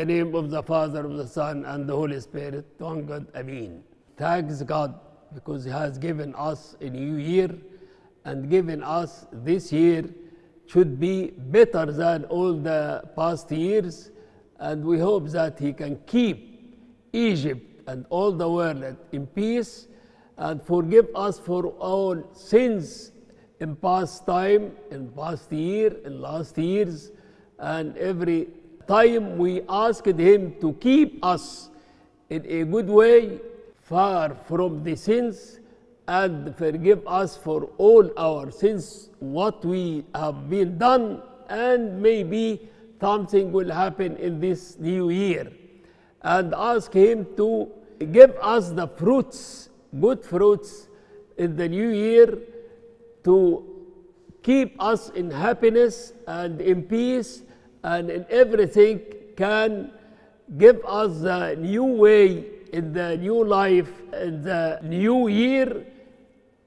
the name of the Father, of the Son, and the Holy Spirit, one God, Amen. Thanks God because He has given us a new year and given us this year should be better than all the past years. And we hope that He can keep Egypt and all the world in peace and forgive us for all sins in past time, in past year, in last years, and every time we asked Him to keep us in a good way, far from the sins, and forgive us for all our sins, what we have been done, and maybe something will happen in this new year. And ask Him to give us the fruits, good fruits, in the new year to keep us in happiness and in peace and in everything can give us a new way in the new life in the new year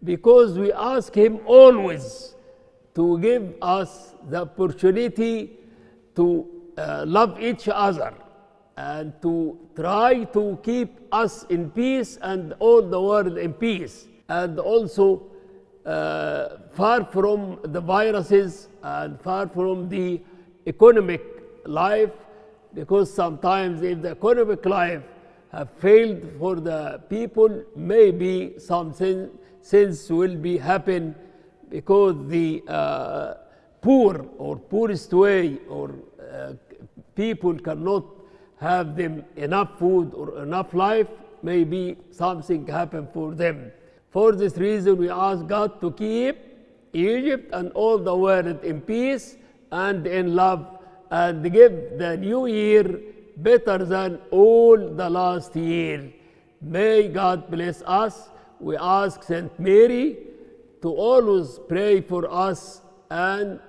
because we ask him always to give us the opportunity to uh, love each other and to try to keep us in peace and all the world in peace. And also uh, far from the viruses and far from the economic life because sometimes if the economic life have failed for the people maybe something sins will be happen because the uh, poor or poorest way or uh, people cannot have them enough food or enough life maybe something happen for them. For this reason we ask god to keep egypt and all the world in peace and in love and give the new year better than all the last year. May God bless us. We ask Saint Mary to always pray for us and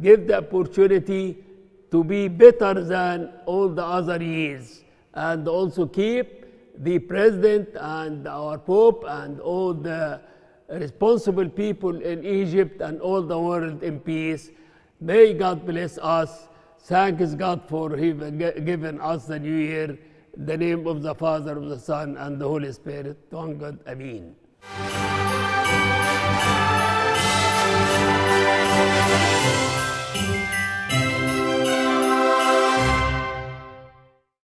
give the opportunity to be better than all the other years. And also keep the president and our pope and all the responsible people in Egypt and all the world in peace. May God bless us. Thanks God for having given us the new year. In the name of the Father, of the Son, and the Holy Spirit. One God. Amen. Thank you.